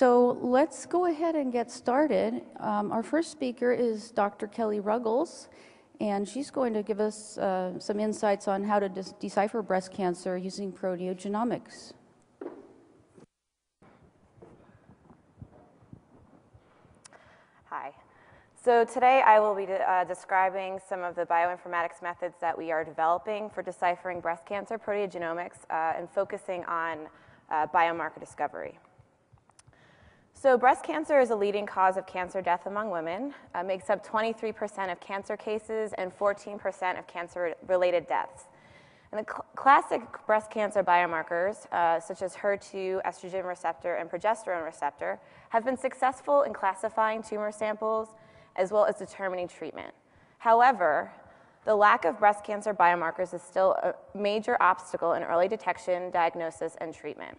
So let's go ahead and get started. Um, our first speaker is Dr. Kelly Ruggles, and she's going to give us uh, some insights on how to de decipher breast cancer using proteogenomics. Hi. So today I will be uh, describing some of the bioinformatics methods that we are developing for deciphering breast cancer proteogenomics uh, and focusing on uh, biomarker discovery. So breast cancer is a leading cause of cancer death among women, makes up 23% of cancer cases and 14% of cancer-related deaths. And the cl classic breast cancer biomarkers, uh, such as HER2, estrogen receptor, and progesterone receptor, have been successful in classifying tumor samples as well as determining treatment. However, the lack of breast cancer biomarkers is still a major obstacle in early detection, diagnosis, and treatment.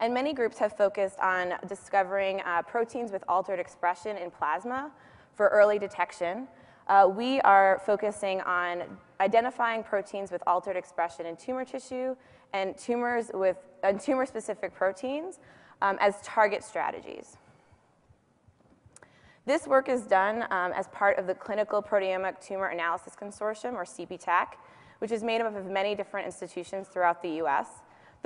And many groups have focused on discovering uh, proteins with altered expression in plasma for early detection. Uh, we are focusing on identifying proteins with altered expression in tumor tissue and tumors with tumor-specific proteins um, as target strategies. This work is done um, as part of the Clinical Proteomic Tumor Analysis Consortium, or CPTAC, which is made up of many different institutions throughout the US.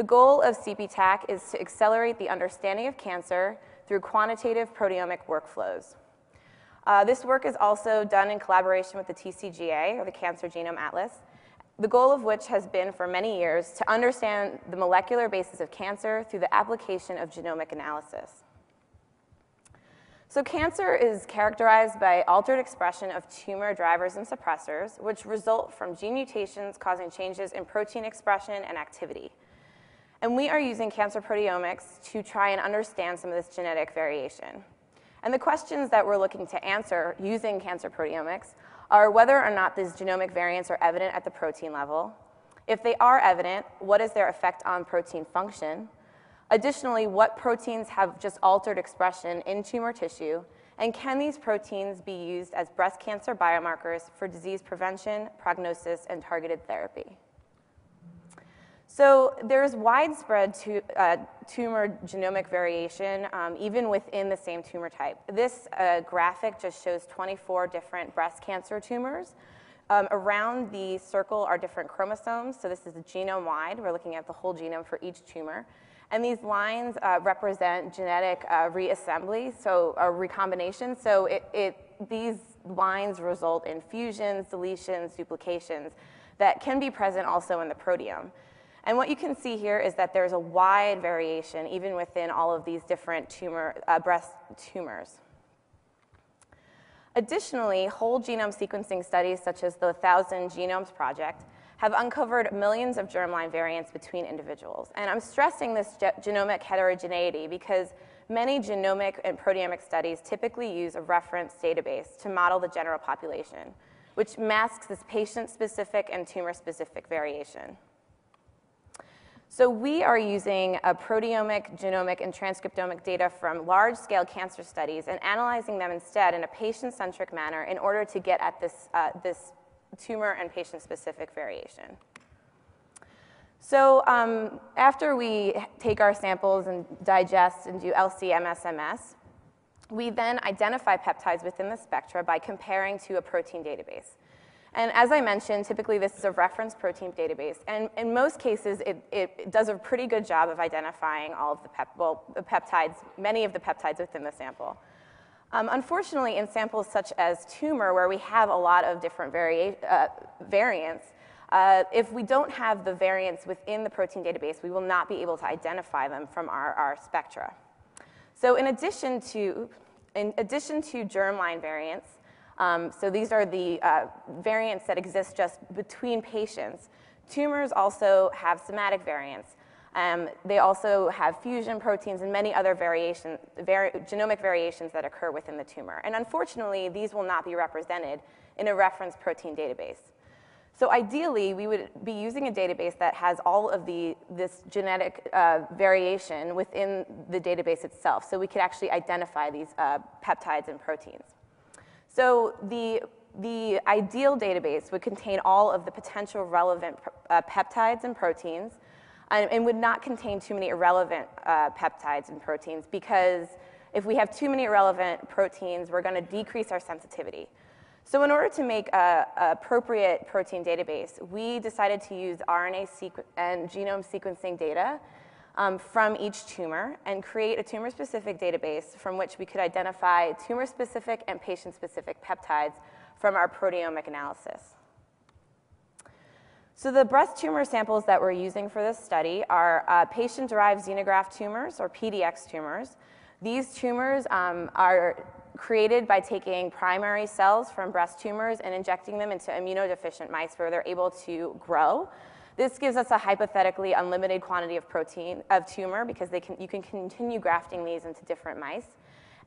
The goal of CPTAC is to accelerate the understanding of cancer through quantitative proteomic workflows. Uh, this work is also done in collaboration with the TCGA, or the Cancer Genome Atlas, the goal of which has been for many years to understand the molecular basis of cancer through the application of genomic analysis. So cancer is characterized by altered expression of tumor drivers and suppressors, which result from gene mutations causing changes in protein expression and activity. And we are using cancer proteomics to try and understand some of this genetic variation. And the questions that we're looking to answer using cancer proteomics are whether or not these genomic variants are evident at the protein level. If they are evident, what is their effect on protein function? Additionally, what proteins have just altered expression in tumor tissue? And can these proteins be used as breast cancer biomarkers for disease prevention, prognosis, and targeted therapy? So there's widespread tu uh, tumor genomic variation, um, even within the same tumor type. This uh, graphic just shows 24 different breast cancer tumors. Um, around the circle are different chromosomes, so this is genome-wide. We're looking at the whole genome for each tumor. And these lines uh, represent genetic uh, reassembly, so a recombination. So it, it, these lines result in fusions, deletions, duplications that can be present also in the proteome. And what you can see here is that there's a wide variation even within all of these different tumor, uh, breast tumors. Additionally, whole genome sequencing studies such as the Thousand Genomes Project have uncovered millions of germline variants between individuals. And I'm stressing this ge genomic heterogeneity because many genomic and proteomic studies typically use a reference database to model the general population, which masks this patient-specific and tumor-specific variation. So we are using proteomic, genomic, and transcriptomic data from large-scale cancer studies and analyzing them instead in a patient-centric manner in order to get at this, uh, this tumor and patient-specific variation. So um, after we take our samples and digest and do LC-MS/MS, we then identify peptides within the spectra by comparing to a protein database. And as I mentioned, typically this is a reference protein database. And in most cases, it, it does a pretty good job of identifying all of the, pep, well, the peptides, many of the peptides within the sample. Um, unfortunately, in samples such as tumor, where we have a lot of different uh, variants, uh, if we don't have the variants within the protein database, we will not be able to identify them from our, our spectra. So in addition to, in addition to germline variants, um, so these are the uh, variants that exist just between patients. Tumors also have somatic variants. Um, they also have fusion proteins and many other variation, vari genomic variations that occur within the tumor. And unfortunately, these will not be represented in a reference protein database. So ideally, we would be using a database that has all of the, this genetic uh, variation within the database itself, so we could actually identify these uh, peptides and proteins. So the, the ideal database would contain all of the potential relevant uh, peptides and proteins, and, and would not contain too many irrelevant uh, peptides and proteins because if we have too many irrelevant proteins, we're going to decrease our sensitivity. So in order to make an appropriate protein database, we decided to use RNA and genome sequencing data um, from each tumor and create a tumor-specific database from which we could identify tumor-specific and patient-specific peptides from our proteomic analysis. So the breast tumor samples that we're using for this study are uh, patient-derived xenograft tumors, or PDX tumors. These tumors um, are created by taking primary cells from breast tumors and injecting them into immunodeficient mice where they're able to grow. This gives us a hypothetically unlimited quantity of protein of tumor because can, you can continue grafting these into different mice.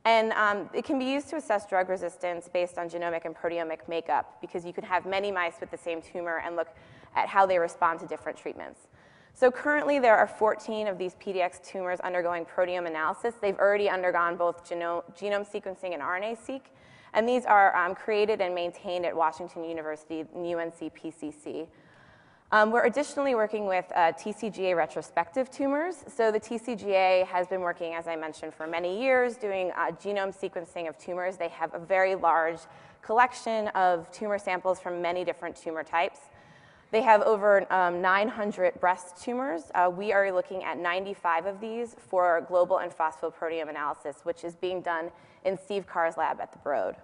And um, it can be used to assess drug resistance based on genomic and proteomic makeup because you can have many mice with the same tumor and look at how they respond to different treatments. So currently there are 14 of these PDX tumors undergoing proteome analysis. They've already undergone both genome, genome sequencing and RNA-seq. And these are um, created and maintained at Washington University UNC PCC. Um, we're additionally working with uh, TCGA retrospective tumors. So the TCGA has been working, as I mentioned, for many years doing uh, genome sequencing of tumors. They have a very large collection of tumor samples from many different tumor types. They have over um, 900 breast tumors. Uh, we are looking at 95 of these for global and phosphoproteome analysis, which is being done in Steve Carr's lab at the Broad.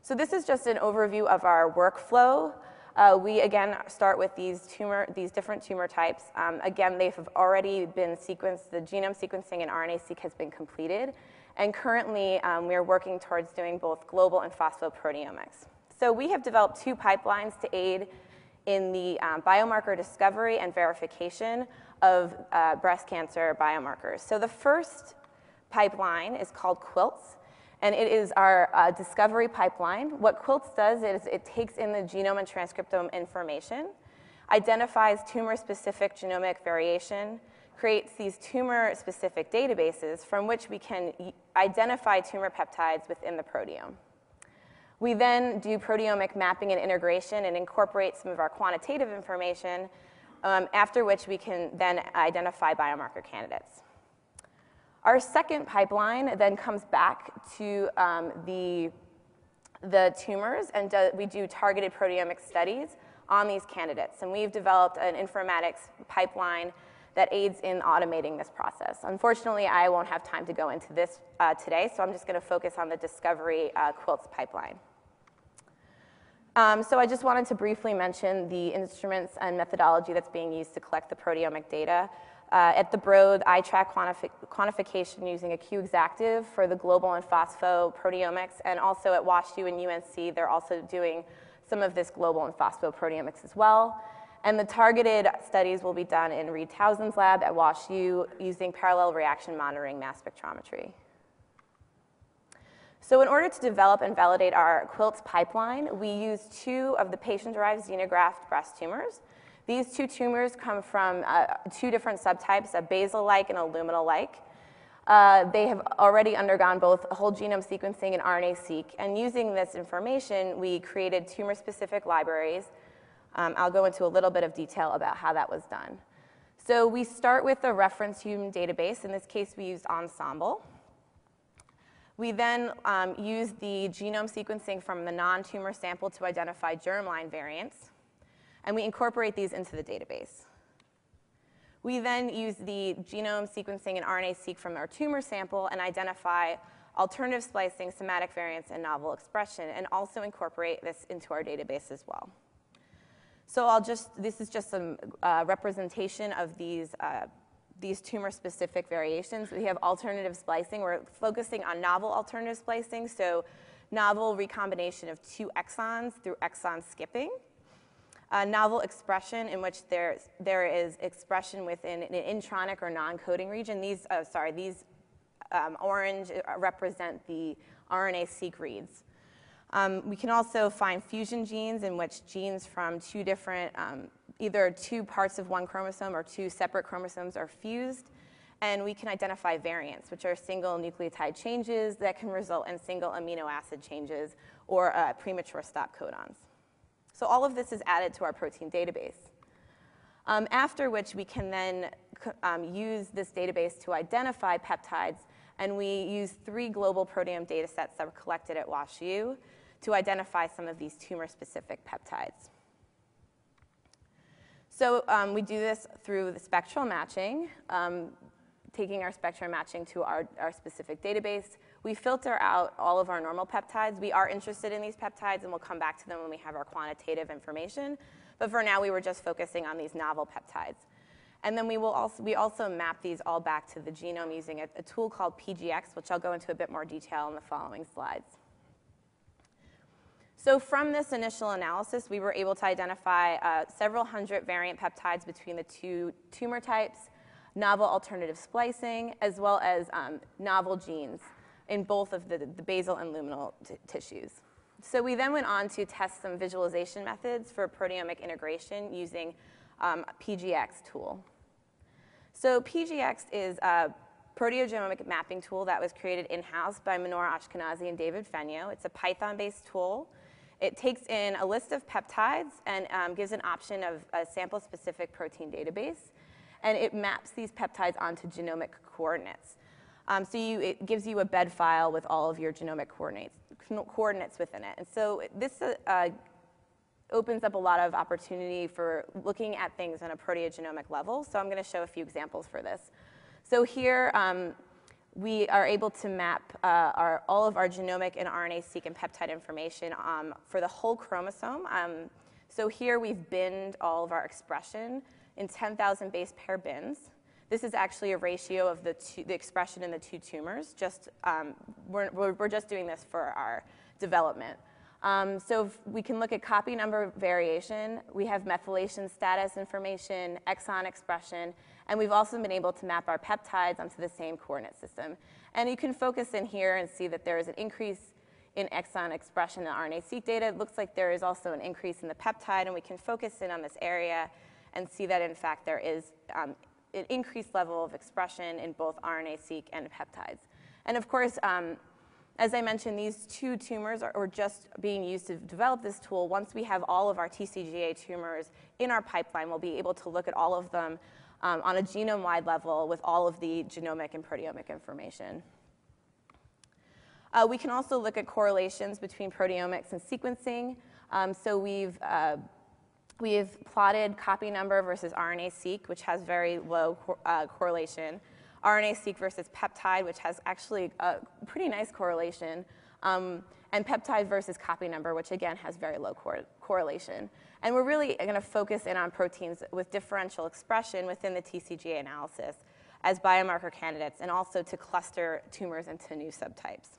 So this is just an overview of our workflow. Uh, we again start with these tumor, these different tumor types. Um, again, they've already been sequenced. The genome sequencing and RNA-seq has been completed, and currently um, we are working towards doing both global and phosphoproteomics. So we have developed two pipelines to aid in the um, biomarker discovery and verification of uh, breast cancer biomarkers. So the first pipeline is called QUILTS and it is our uh, discovery pipeline. What Quilts does is it takes in the genome and transcriptome information, identifies tumor-specific genomic variation, creates these tumor-specific databases from which we can identify tumor peptides within the proteome. We then do proteomic mapping and integration and incorporate some of our quantitative information, um, after which we can then identify biomarker candidates. Our second pipeline then comes back to um, the, the tumors, and do, we do targeted proteomic studies on these candidates. And we've developed an informatics pipeline that aids in automating this process. Unfortunately, I won't have time to go into this uh, today, so I'm just going to focus on the discovery uh, quilts pipeline. Um, so I just wanted to briefly mention the instruments and methodology that's being used to collect the proteomic data. Uh, at the Broad, iTRAQ quantifi quantification using a Q Exactive for the global and phosphoproteomics, and also at WashU and UNC, they're also doing some of this global and phosphoproteomics as well. And the targeted studies will be done in Reid Townsend's lab at WashU using parallel reaction monitoring mass spectrometry. So in order to develop and validate our quilts pipeline, we use two of the patient-derived xenograft breast tumors. These two tumors come from uh, two different subtypes, a basal-like and a luminal-like. Uh, they have already undergone both whole genome sequencing and RNA-seq, and using this information, we created tumor-specific libraries. Um, I'll go into a little bit of detail about how that was done. So we start with a reference human database. In this case, we used Ensembl. We then um, use the genome sequencing from the non-tumor sample to identify germline variants and we incorporate these into the database. We then use the genome sequencing and RNA-seq from our tumor sample and identify alternative splicing, somatic variants, and novel expression, and also incorporate this into our database as well. So I'll just, this is just some uh, representation of these, uh, these tumor-specific variations. We have alternative splicing. We're focusing on novel alternative splicing, so novel recombination of two exons through exon skipping a novel expression in which there, there is expression within an intronic or non-coding region. These, uh, sorry, these um, orange uh, represent the RNA-seq reads. Um, we can also find fusion genes in which genes from two different, um, either two parts of one chromosome or two separate chromosomes are fused. And we can identify variants, which are single nucleotide changes that can result in single amino acid changes or uh, premature stop codons. So all of this is added to our protein database. Um, after which we can then um, use this database to identify peptides, and we use three global proteome data sets that were collected at WashU to identify some of these tumor-specific peptides. So um, we do this through the spectral matching, um, taking our spectrum matching to our, our specific database. We filter out all of our normal peptides. We are interested in these peptides, and we'll come back to them when we have our quantitative information. But for now, we were just focusing on these novel peptides. And then we will also, we also map these all back to the genome using a, a tool called PGX, which I'll go into a bit more detail in the following slides. So from this initial analysis, we were able to identify uh, several hundred variant peptides between the two tumor types, novel alternative splicing, as well as um, novel genes in both of the, the basal and luminal tissues. So we then went on to test some visualization methods for proteomic integration using um, PGX tool. So PGX is a proteogenomic mapping tool that was created in-house by Manor Askenazi and David Fenyö. It's a Python-based tool. It takes in a list of peptides and um, gives an option of a sample-specific protein database. And it maps these peptides onto genomic coordinates. Um, so you, it gives you a bed file with all of your genomic coordinates, coordinates within it. And so this uh, opens up a lot of opportunity for looking at things on a proteogenomic level. So I'm going to show a few examples for this. So here, um, we are able to map uh, our, all of our genomic and RNA-seq and peptide information um, for the whole chromosome. Um, so here we've binned all of our expression in 10,000 base pair bins. This is actually a ratio of the, two, the expression in the two tumors. Just, um, we're, we're, just doing this for our development. Um, so we can look at copy number variation. We have methylation status information, exon expression, and we've also been able to map our peptides onto the same coordinate system. And you can focus in here and see that there is an increase in exon expression in RNA-seq data. It looks like there is also an increase in the peptide, and we can focus in on this area and see that, in fact, there is um, an increased level of expression in both RNA-seq and peptides. And of course, um, as I mentioned, these two tumors are, are, just being used to develop this tool. Once we have all of our TCGA tumors in our pipeline, we'll be able to look at all of them um, on a genome-wide level with all of the genomic and proteomic information. Uh, we can also look at correlations between proteomics and sequencing. Um, so we've uh, We've plotted copy number versus RNA-seq, which has very low uh, correlation. RNA-seq versus peptide, which has actually a pretty nice correlation. Um, and peptide versus copy number, which again has very low cor correlation. And we're really going to focus in on proteins with differential expression within the TCGA analysis as biomarker candidates and also to cluster tumors into new subtypes.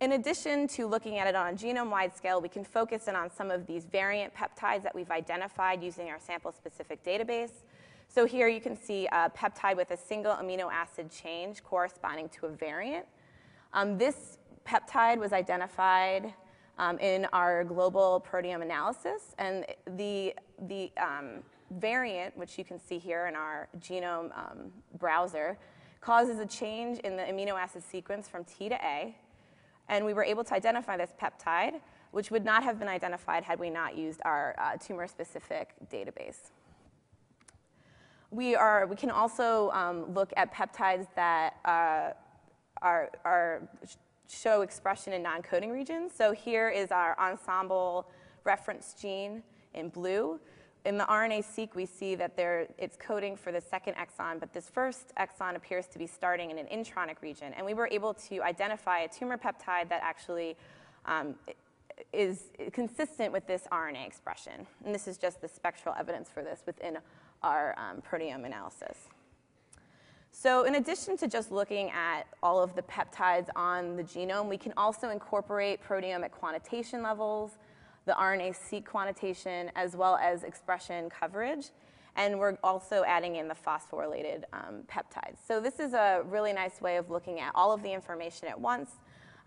In addition to looking at it on a genome-wide scale, we can focus in on some of these variant peptides that we've identified using our sample-specific database. So here you can see a peptide with a single amino acid change corresponding to a variant. Um, this peptide was identified um, in our global proteome analysis, and the, the um, variant, which you can see here in our genome um, browser, causes a change in the amino acid sequence from T to A, and we were able to identify this peptide, which would not have been identified had we not used our uh, tumor-specific database. We, are, we can also um, look at peptides that uh, are, are, show expression in non-coding regions. So here is our Ensembl reference gene in blue in the RNA-seq, we see that there, it's coding for the second exon, but this first exon appears to be starting in an intronic region. And we were able to identify a tumor peptide that actually um, is consistent with this RNA expression. And this is just the spectral evidence for this within our um, proteome analysis. So in addition to just looking at all of the peptides on the genome, we can also incorporate proteomic quantitation levels, the RNA-seq quantitation, as well as expression coverage. And we're also adding in the phosphorylated um, peptides. So this is a really nice way of looking at all of the information at once.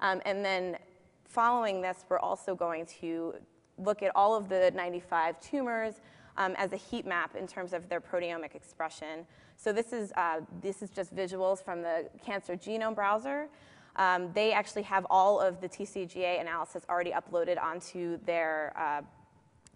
Um, and then following this, we're also going to look at all of the 95 tumors um, as a heat map in terms of their proteomic expression. So this is, uh, this is just visuals from the cancer genome browser. Um, they actually have all of the TCGA analysis already uploaded onto their, uh,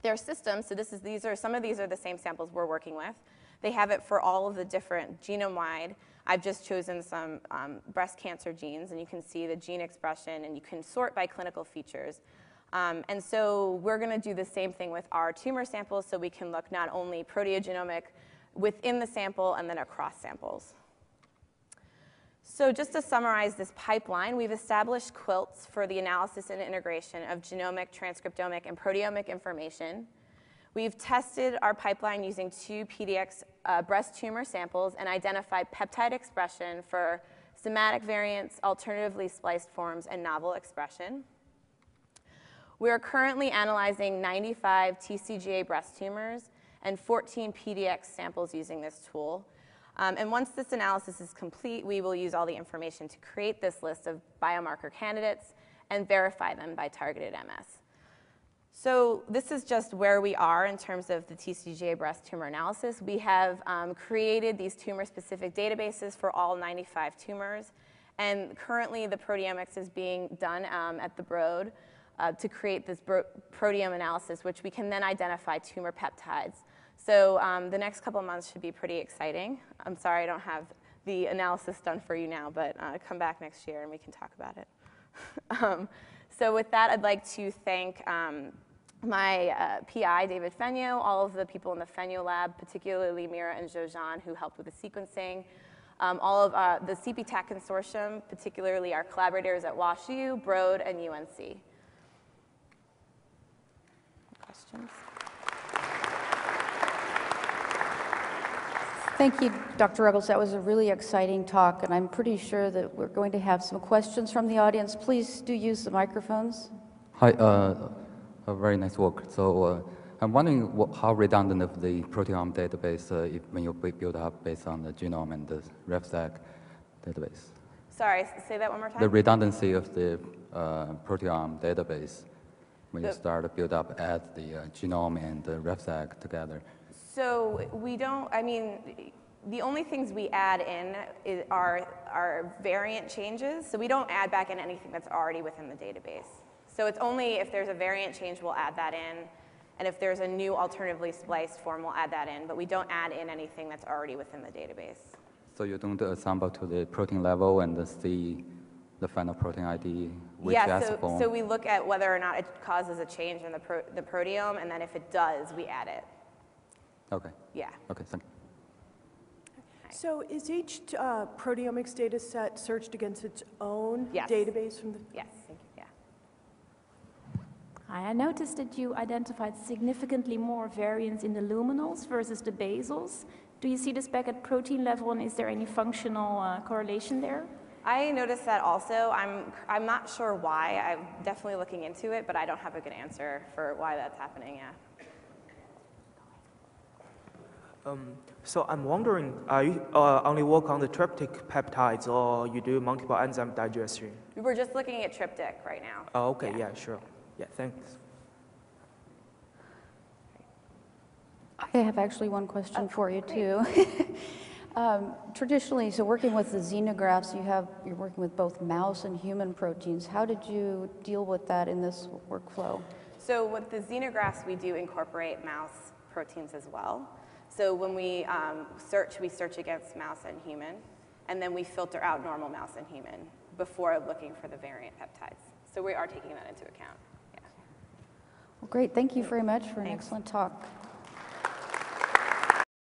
Their systems, so this is, these are, some of these are the same samples we're working with. They have it for all of the different genome-wide. I've just chosen some um, breast cancer genes, and you can see the gene expression, and you can sort by clinical features. Um, and so we're going to do the same thing with our tumor samples, so we can look not only proteogenomic within the sample and then across samples. So just to summarize this pipeline, we've established quilts for the analysis and integration of genomic, transcriptomic, and proteomic information. We've tested our pipeline using two PDX uh, breast tumor samples and identified peptide expression for somatic variants, alternatively spliced forms, and novel expression. We are currently analyzing 95 TCGA breast tumors and 14 PDX samples using this tool. Um, and once this analysis is complete, we will use all the information to create this list of biomarker candidates and verify them by targeted MS. So this is just where we are in terms of the TCGA breast tumor analysis. We have um, created these tumor-specific databases for all 95 tumors, and currently the proteomics is being done um, at the Broad uh, to create this proteome analysis, which we can then identify tumor peptides. So um, the next couple months should be pretty exciting. I'm sorry I don't have the analysis done for you now, but uh, come back next year and we can talk about it. um, so with that, I'd like to thank um, my uh, PI, David Fenyo, all of the people in the Fenyo lab, particularly Meera and Zhou who helped with the sequencing, um, all of uh, the CPTAC consortium, particularly our collaborators at WashU, Broad, and UNC. Questions? Thank you, Dr. Ruggles. That was a really exciting talk, and I'm pretty sure that we're going to have some questions from the audience. Please do use the microphones. Hi, uh, a very nice work. So uh, I'm wondering what, how redundant of the proteome database uh, if, when you build up based on the genome and the RefSeq database. Sorry, say that one more time. The redundancy of the uh, proteome database when The- you start to build up add the uh, genome and the RefSeq together. So we don't, I mean, the only things we add in is, are, are variant changes. So we don't add back in anything that's already within the database. So it's only if there's a variant change, we'll add that in. And if there's a new alternatively spliced form, we'll add that in. But we don't add in anything that's already within the database. So you don't uh, assemble to the protein level and uh, see the final protein ID, which yeah, so, form. so we look at whether or not it causes a change in the, pro, the proteome, and then if it does, we add it. Okay. Yeah. Okay, thank you. So is each uh, proteomics data set searched against its own Yes. database from the? Yes, thank you. Yeah. Hi, I noticed that you identified significantly more variants in the luminals versus the basals. Do you see this back at protein level, and is there any functional uh, correlation there? I noticed that also. I'm, I'm not sure why. I'm definitely looking into it, but I don't have a good answer for why that's happening. Yeah. Um, so I'm wondering, are you uh, only work on the tryptic peptides or you do multiple enzyme digestion? We were just looking at tryptic right now. Oh, okay, Yeah. yeah, sure. Yeah, thanks. I have actually one question for you, too. Um, Traditionally, so working with the xenografts, you have, you're working with both mouse and human proteins. How did you deal with that in this workflow? So with the xenografts, we do incorporate mouse proteins as well. So when we um, search, we search against mouse and human, and then we filter out normal mouse and human before looking for the variant peptides. So we are taking that into account. Yeah. Well, great, thank you very much for an excellent talk.